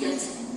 hundred